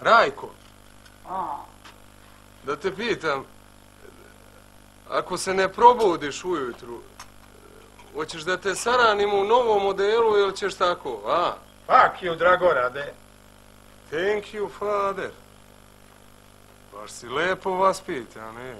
Rajko. A. Da te pitam, ako se ne probudiš ujutru, hoćeš da te saranimo u novom modelu ili ćeš tako, a? Fuck you, dragorade. Thank you, father. Baš si lepo vaspitan, ne?